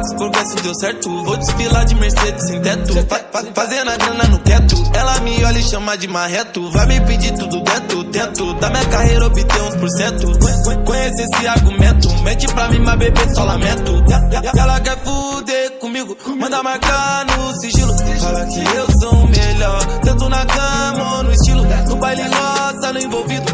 os progressos, deu certo. Vou desfilar de Mercedes sem teto. Fa fa fazendo a grana no teto. Ela me olha e chama de marreto. Vai me pedir tudo dentro, tento. Da minha carreira obter uns por cento. Conhece esse argumento. Mente pra mim, mas bebê só lamento. Ela quer fuder comigo, manda marcar no sigilo. Fala que eu sou o melhor. Tanto na cama ou no estilo. No baile roça, no envolvido.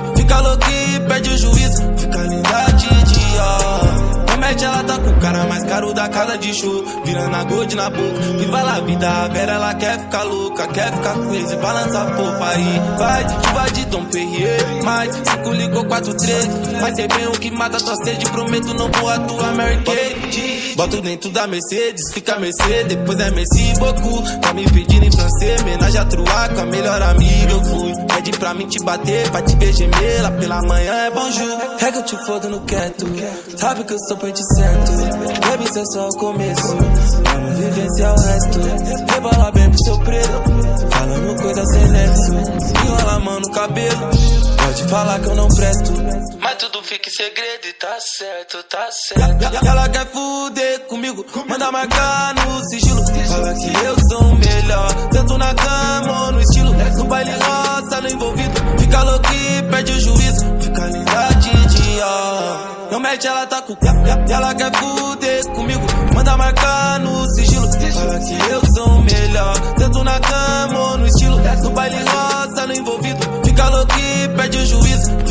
De show. Virando a gold na boca. Viva la vida, Vera ela quer ficar louca. Quer ficar crazy, balança a popa aí. Vai, chuva de Dom Perrier. Mais, 5 ligou 4, 3. Vai ser bem o que mata tua sede. Prometo não vou atuar Mary Kate. Boto dentro da Mercedes, fica Mercedes. Depois é Messi Boku. Tá me pedindo em francês. Menagem a truar com a melhor amiga eu fui. Pede pra mim te bater, pra te ver gemer. Lá pela manhã é bonjour. É que eu te fodo no quieto. Sabe que eu sou point certo. Baby, isso é só o começo. Vamos vivenciar o resto. Rebola bem pro seu preto. Falando coisa sem nexo. Enrola a mão no cabelo. Pode falar que eu não presto. Mas tudo fica em segredo e tá certo, tá certo. Ela quer fuder comigo. Manda marcar no sigilo. Fala que eu sou na cama ou no estilo. No baile roça, no envolvido. Fica louco e perde o juízo. Fica linda de dia. Não mete, ela tá com e ela quer fuder comigo. Manda marcar no sigilo. Fala que eu sou o melhor. Tanto na cama ou no estilo. No baile roça, no envolvido. Fica louco e perde o juízo.